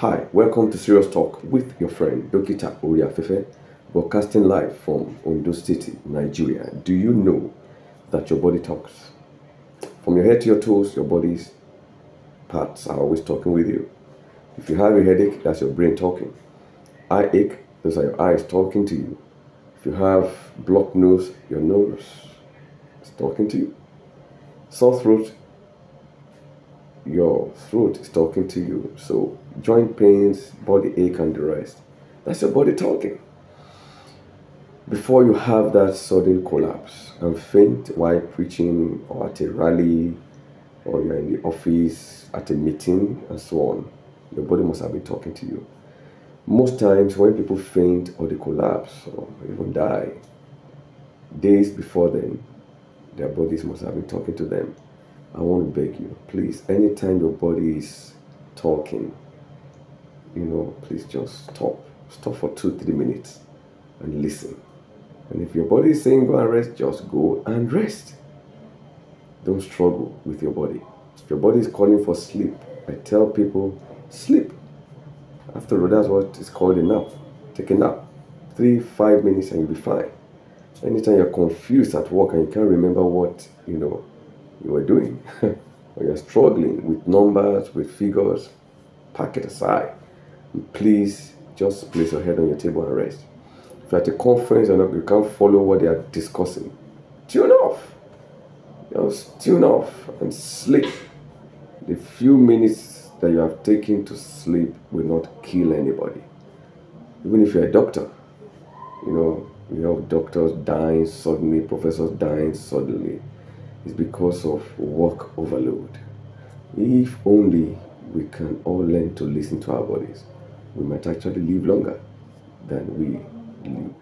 Hi, welcome to Serious Talk with your friend Dokita Ori Afefe, broadcasting live from Ondo City, Nigeria. Do you know that your body talks? From your head to your toes, your body's parts are always talking with you. If you have a headache, that's your brain talking. Eye ache, those are your eyes talking to you. If you have blocked nose, your nose is talking to you. Sore throat, your throat is talking to you. So joint pains, body ache, and the rest. That's your body talking. Before you have that sudden collapse and faint while preaching or at a rally or you're in the office at a meeting and so on, your body must have been talking to you. Most times when people faint or they collapse or even die, days before then, their bodies must have been talking to them. I want to beg you, please, anytime your body is talking, you know, please just stop. Stop for two, three minutes and listen. And if your body is saying go and rest, just go and rest. Don't struggle with your body. If your body is calling for sleep, I tell people, sleep. After all, that's what is called a nap. Take a nap. Three, five minutes and you'll be fine. Anytime you're confused at work and you can't remember what, you know, you were doing, or you're struggling with numbers, with figures, pack it aside. And please just place your head on your table and rest. If you're at a conference and you can't follow what they are discussing, tune off. Just tune off and sleep. The few minutes that you have taken to sleep will not kill anybody. Even if you're a doctor, you know, you have doctors dying suddenly, professors dying suddenly. It's because of work overload. If only we can all learn to listen to our bodies, we might actually live longer than we live.